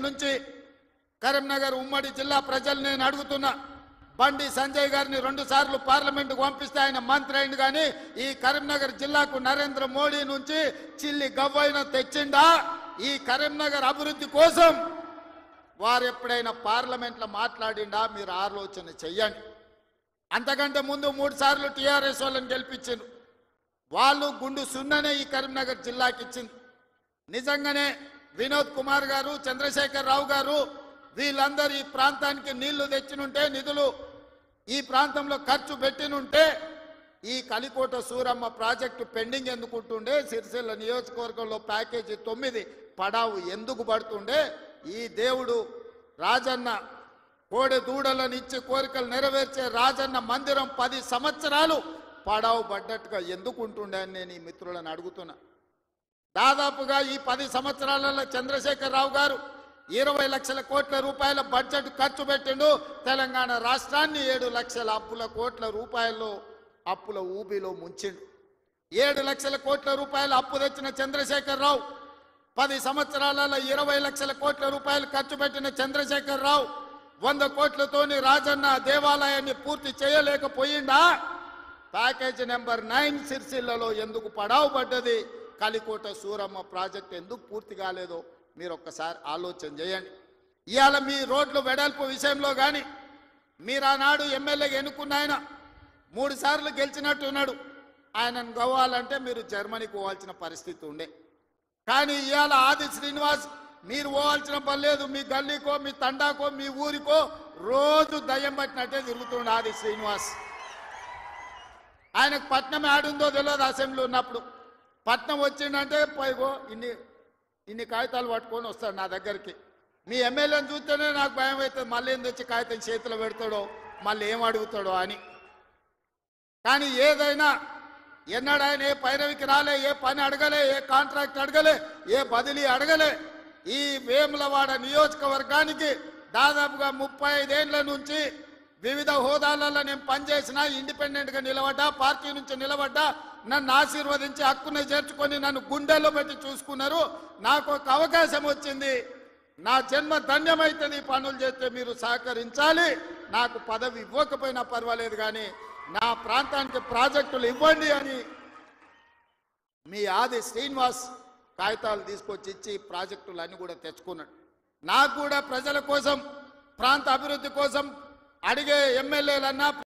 నుంచి కరీంనగర్ ఉమ్మడి జిల్లా ప్రజలు నేను అడుగుతున్నా బండి సంజయ్ గారిని రెండు సార్లు పార్లమెంటుకు పంపిస్తే ఆయన మంత్రి అయింది కానీ ఈ కరీంనగర్ జిల్లాకు నరేంద్ర మోడీ నుంచి చిల్లి గవ్వైన తెచ్చిండా? ఈ కరీంనగర్ అభివృద్ధి కోసం వారు ఎప్పుడైనా పార్లమెంట్లో మాట్లాడిండా? మీరు ఆలోచన చెయ్యండి. అంతకంటే ముందు మూడు సార్లు టీఆర్ఎస్ వాళ్ళని గెలిపించారు వాళ్ళు గుండు సున్ననే ఈ కరీంనగర్ జిల్లాకి ఇచ్చింది నిజంగానే వినోద్ కుమార్ గారు చంద్రశేఖర్ రావు గారు వీళ్ళందరూ ఈ ప్రాంతానికి నీళ్ళు తెచ్చినుంటే నిధులు ఈ ప్రాంతంలో ఖర్చు పెట్టినుంటే ఈ కలికోట సూరమ్మ ప్రాజెక్టు పెండింగ్ ఎందుకుంటుండే? సిరిసిల్ల నియోజకవర్గంలో ప్యాకేజీ తొమ్మిది పడావు ఎందుకు పడుతుండే? ఈ దేవుడు రాజన్న కోడె దూడలను ఇచ్చి కోరికలు నెరవేర్చే రాజన్న మందిరం పది సంవత్సరాలు పడావు పడ్డట్టుగా ఎందుకు ఉంటుండే అని నేను ఈ మిత్రులను అడుగుతున్నా. దాదాపుగా ఈ పది సంవత్సరాలలో చంద్రశేఖర్ రావు గారు ఇరవై లక్షల కోట్ల రూపాయల బడ్జెట్ ఖర్చు పెట్టిండు. తెలంగాణ రాష్ట్రాన్ని ఏడు లక్షల అప్పుల కోట్ల రూపాయల్లో అప్పుల ఊబిలో ముంచిండు. ఏడు లక్షల కోట్ల రూపాయల అప్పు తెచ్చిన చంద్రశేఖర్ రావు పది సంవత్సరాలలో ఇరవై లక్షల కోట్ల రూపాయలు ఖర్చు పెట్టిన చంద్రశేఖర్ రావు వంద కోట్లతోని రాజన్న దేవాలయాన్ని పూర్తి చేయలేకపోయిందా ప్యాకేజ్ నెంబర్ నైన్ సిరిసిల్లలో ఎందుకు పడావు పడ్డది కలికోట సూరమ్మ ప్రాజెక్ట్ ఎందుకు పూర్తి కాలేదో మీరు ఒక్కసారి ఆలోచన చేయండి. ఇవాళ మీ రోడ్లు వెడల్పు విషయంలో కానీ మీరు ఆనాడు ఎమ్మెల్యేగా ఎన్నుకున్న ఆయన మూడు సార్లు గెలిచినట్టున్నాడు ఆయనను గవ్వాలంటే మీరు జర్మనీకి పోవాల్సిన పరిస్థితి ఉండే. కానీ ఇవాళ ఆది శ్రీనివాస్ మీరు పోవాల్సిన పని లేదు. మీ గల్లీకో మీ తండాకో మీ ఊరికో రోజు దయ్యం పట్టినట్టే తిరుగుతుండే ఆది శ్రీనివాస్. ఆయనకు పట్నం ఆడుందో తెలియదు అసెంబ్లీ ఉన్నప్పుడు. పట్నం వచ్చిందంటే పైగో ఇన్ని ఇన్ని కాగితాలు పట్టుకొని వస్తాడు నా దగ్గరికి. మీ ఎమ్మెల్యేని చూస్తేనే నాకు భయం అవుతుంది మళ్ళీ ఏం వచ్చి కాగితం చేతిలో పెడతాడో మళ్ళీ ఏం అడుగుతాడో అని. కానీ ఏదైనా ఎన్నడు ఆయన ఏ పైరవికి రాలే ఏ పని అడగలే ఏ కాంట్రాక్ట్ అడగలే ఏ బదిలీ అడగలే. ఈ వేములవాడ నియోజకవర్గానికి దాదాపుగా ముప్పై ఐదేళ్ళ నుంచి వివిధ హోదాలలో నేను పనిచేసిన ఇండిపెండెంట్గా నిలబడ్డా పార్టీ నుంచి నిలబడ్డా నన్ను ఆశీర్వదించి హక్కుని చేర్చుకొని నన్ను గుండెల్లో పెట్టి చూసుకున్నారు. నాకు ఒక అవకాశం వచ్చింది. నా జన్మ ధన్యమైతుంది పనులు చేస్తే మీరు సహకరించాలి. నాకు పదవి ఇవ్వకపోయినా పర్వాలేదు కానీ నా ప్రాంతానికి ప్రాజెక్టులు ఇవ్వండి అని మీ ఆది శ్రీనివాస్ కాగితాలు తీసుకొచ్చి ఇచ్చి ప్రాజెక్టులు అన్నీ కూడా తెచ్చుకున్నాడు. నాకు కూడా ప్రజల కోసం ప్రాంత అభివృద్ధి కోసం అడిగే ఎమ్మెల్యేలన్నా